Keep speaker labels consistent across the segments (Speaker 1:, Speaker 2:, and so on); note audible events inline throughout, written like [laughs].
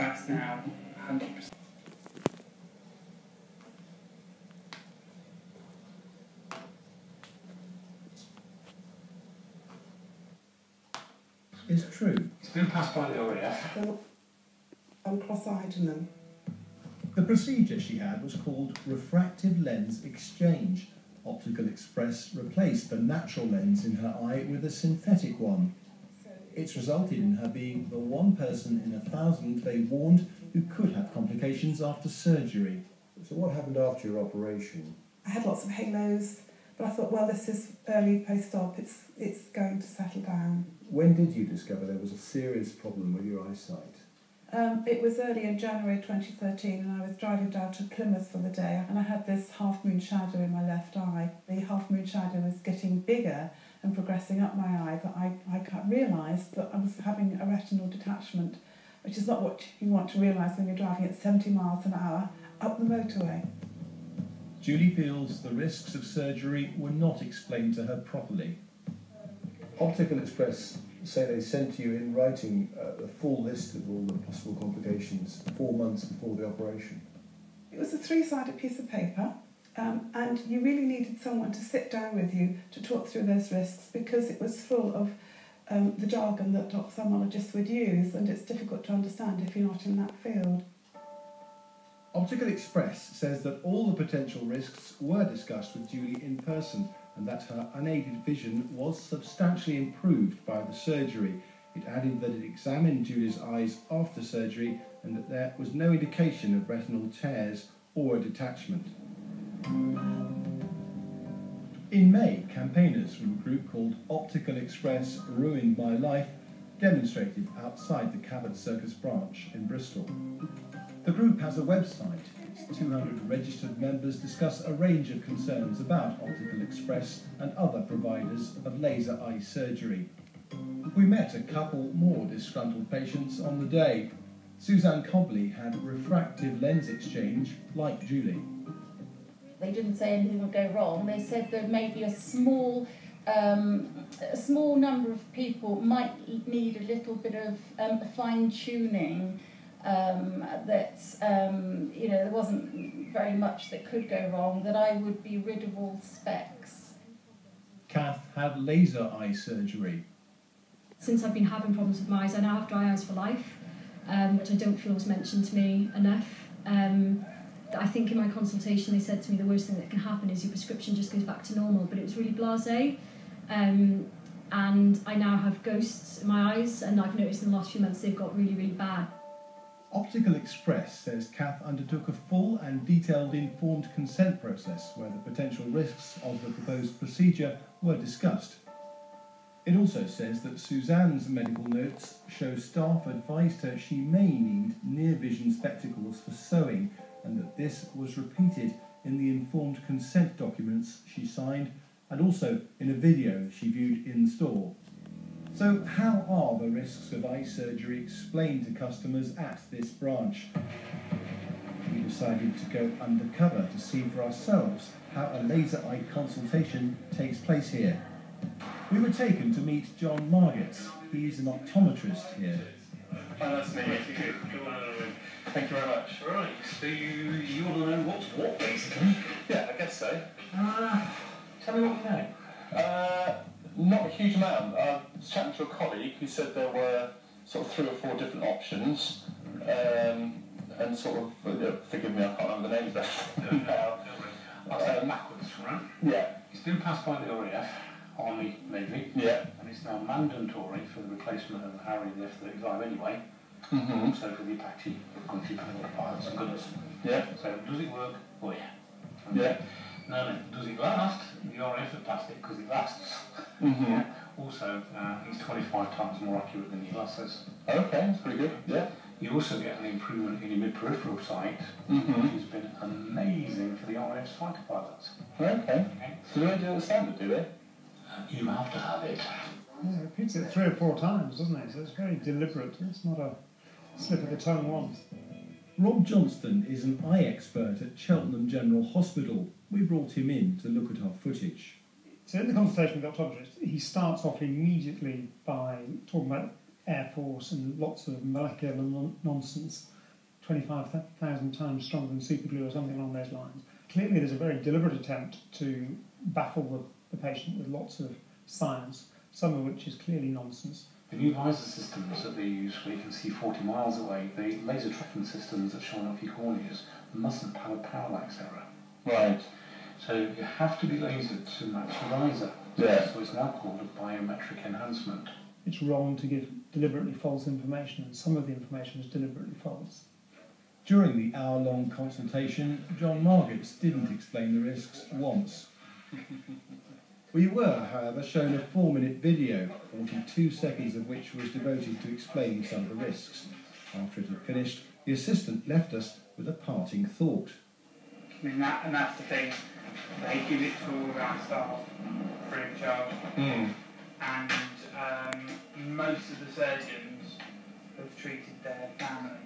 Speaker 1: That's now 100%.
Speaker 2: is true.
Speaker 3: It's been passed by the RAF.
Speaker 4: They're um, cross-eyed in them.
Speaker 2: The procedure she had was called refractive lens exchange. Optical Express replaced the natural lens in her eye with a synthetic one. It's resulted in her being the one person in a thousand they warned who could have complications after surgery.
Speaker 5: So what happened after your operation?
Speaker 4: I had lots of halos, but I thought, well, this is early post-op. It's it's going to settle down.
Speaker 5: When did you discover there was a serious problem with your eyesight?
Speaker 4: Um, it was early in January 2013, and I was driving down to Plymouth for the day, and I had this half moon shadow in my left eye. The half moon shadow was getting bigger and progressing up my eye, but I, I realised that I was having a retinal detachment, which is not what you want to realise when you're driving at 70 miles an hour up the motorway.
Speaker 2: Julie feels the risks of surgery were not explained to her properly.
Speaker 5: Optical Express say they sent you in writing uh, a full list of all the possible complications four months before the operation.
Speaker 4: It was a three-sided piece of paper, um, and you really needed someone to sit down with you to talk through those risks because it was full of um, the jargon that ophthalmologists would use, and it's difficult to understand if you're not in that field.
Speaker 2: Optical Express says that all the potential risks were discussed with Julie in person and that her unaided vision was substantially improved by the surgery. It added that it examined Julie's eyes after surgery and that there was no indication of retinal tears or a detachment. In May, campaigners from a group called Optical Express Ruined My Life demonstrated outside the Cabot Circus branch in Bristol. The group has a website. Its 200 registered members discuss a range of concerns about Optical Express and other providers of laser eye surgery. We met a couple more disgruntled patients on the day. Suzanne Cobley had refractive lens exchange like Julie.
Speaker 6: They didn't say anything would go wrong. They said there may be a small, um, a small number of people might need a little bit of um, fine tuning. Um, that um, you know there wasn't very much that could go wrong. That I would be rid of all specs.
Speaker 2: Kath had laser eye surgery.
Speaker 7: Since I've been having problems with my eyes, I now have dry eyes for life, um, which I don't feel was mentioned to me enough. Um, I think in my consultation they said to me the worst thing that can happen is your prescription just goes back to normal, but it was really blasé. Um, and I now have ghosts in my eyes, and I've noticed in the last few months they've got really, really bad.
Speaker 2: Optical Express says Kath undertook a full and detailed informed consent process where the potential risks of the proposed procedure were discussed. It also says that Suzanne's medical notes show staff advised her she may need near vision spectacles for sewing and that this was repeated in the informed consent documents she signed and also in a video she viewed in store. So, how are the risks of eye surgery explained to customers at this branch? We decided to go undercover to see for ourselves how a laser eye consultation takes place here. We were taken to meet John Margetts. He is an optometrist here.
Speaker 8: Thank you very much.
Speaker 3: Right, so you, you want to know what's what, basically?
Speaker 8: Yeah, I guess so.
Speaker 3: Uh, tell me what you know.
Speaker 8: Uh, not a huge amount. I was chatting to a colleague who said there were sort of three or four different options, um, and sort of, uh, forgive me, I can't remember the names now.
Speaker 3: I'll say backwards, right?
Speaker 8: Yeah,
Speaker 3: It's been passed by the RAF, Army, Navy,
Speaker 8: yeah.
Speaker 3: and it's now mandatory for the replacement of Harrier the F-35 anyway,
Speaker 8: hmm
Speaker 3: also for the Apache, country pilots and gunners.
Speaker 8: Yeah,
Speaker 3: So does it work? Oh yeah.
Speaker 8: yeah.
Speaker 3: No, no. Does it last? The RAF have passed it because it lasts.
Speaker 8: hmm
Speaker 3: Yeah. Also, uh, it's 25 times more accurate than your glasses.
Speaker 8: Okay, that's pretty good. Yeah.
Speaker 3: You also get an improvement in your mid-peripheral sight,
Speaker 8: hmm
Speaker 3: which has been amazing for the RAF's fighter pilots.
Speaker 8: Okay.
Speaker 3: Okay?
Speaker 8: So do they do it standard, do they?
Speaker 3: You have to have it.
Speaker 9: Yeah, it repeats it three or four times, doesn't it? So it's very deliberate. It's not a slip of the tongue once.
Speaker 2: Rob Johnston is an eye expert at Cheltenham General Hospital. We brought him in to look at our footage.
Speaker 9: So in the consultation with the optometrist, he starts off immediately by talking about Air Force and lots of molecular non- nonsense, 25,000 times stronger than superglue or something along those lines. Clearly, there's a very deliberate attempt to baffle the, the patient with lots of science, some of which is clearly nonsense.
Speaker 3: The new laser systems that they use where you can see 40 miles away, the laser tracking systems that shine off your corneas mustn't have a parallax error.
Speaker 8: Right.
Speaker 3: So you have to be lasered to match the laser.
Speaker 8: Yeah.
Speaker 3: So it's now called a biometric enhancement.
Speaker 9: It's wrong to give deliberately false information, and some of the information is deliberately false.
Speaker 2: During the hour-long consultation, John Margetts didn't explain the risks once. We were, however, shown a four-minute video, 42 seconds of which was devoted to explaining some of the risks. After it had finished, the assistant left us with a parting thought.
Speaker 1: I mean, that, and that's the thing. They give it to all of our staff free of charge,
Speaker 8: Mm.
Speaker 1: and um, most of the surgeons have treated their family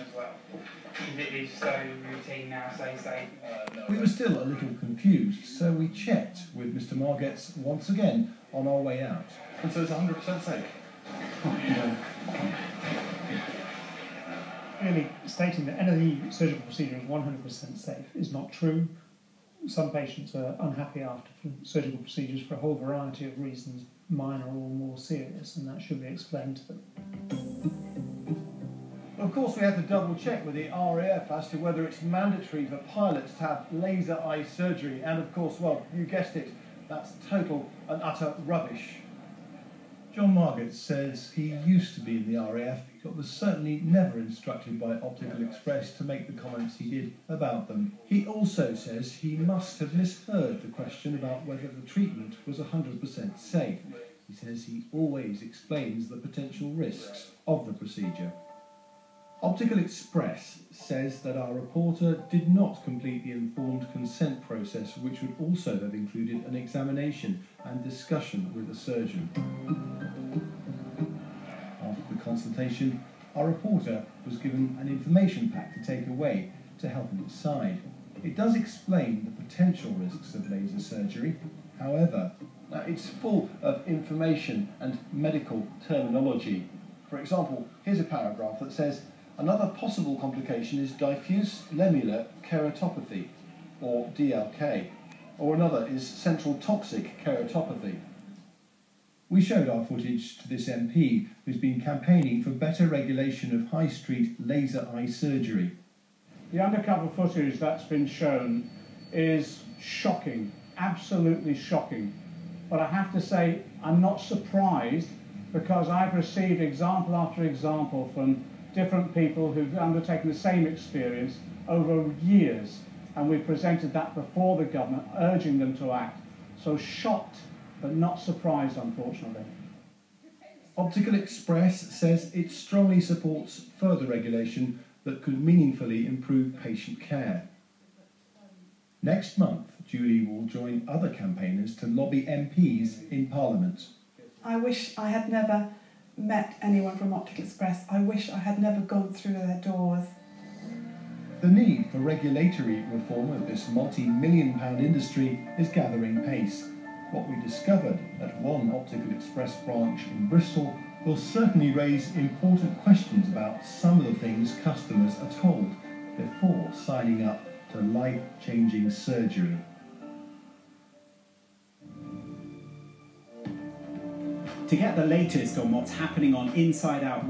Speaker 1: as well. Because it is so routine now, so safe.
Speaker 2: Uh, we were still a little confused, so we checked with Mr. Margetts once again on our way out.
Speaker 8: And so it's 100% safe. [laughs]
Speaker 9: Clearly, stating that any surgical procedure is 100% safe is not true. Some patients are unhappy after surgical procedures for a whole variety of reasons, minor or more serious, and that should be explained to them.
Speaker 2: Of course, we had to double check with the RAF as to whether it's mandatory for pilots to have laser eye surgery, and of course, well, you guessed it, that's total and utter rubbish. John Margetts says he used to be in the RAF, but was certainly never instructed by Optical Express to make the comments he did about them. He also says he must have misheard the question about whether the treatment was 100% safe. He says he always explains the potential risks of the procedure. Optical Express says that our reporter did not complete the informed consent process, which would also have included an examination and discussion with the surgeon. After the consultation, our reporter was given an information pack to take away to help him decide. It does explain the potential risks of laser surgery. However, it's full of information and medical terminology. For example, here's a paragraph that says another possible complication is diffuse lamellar keratopathy, or DLK, or another is central toxic keratopathy. We showed our footage to this MP who's been campaigning for better regulation of high street laser eye surgery.
Speaker 10: The undercover footage that's been shown is shocking, absolutely shocking. But I have to say, I'm not surprised because I've received example after example from different people who've undertaken the same experience over years. And we presented that before the government, urging them to act. So shocked, but not surprised, unfortunately.
Speaker 2: Optical Express says it strongly supports further regulation that could meaningfully improve patient care. Next month, Julie will join other campaigners to lobby MPs in Parliament.
Speaker 4: I wish I had never met anyone from Optical Express. I wish I had never gone through their doors.
Speaker 2: The need for regulatory reform of this multi-million pound industry is gathering pace. What we discovered at one Optical Express branch in Bristol will certainly raise important questions about some of the things customers are told before signing up to life-changing surgery.
Speaker 11: To get the latest on what's happening on Inside Out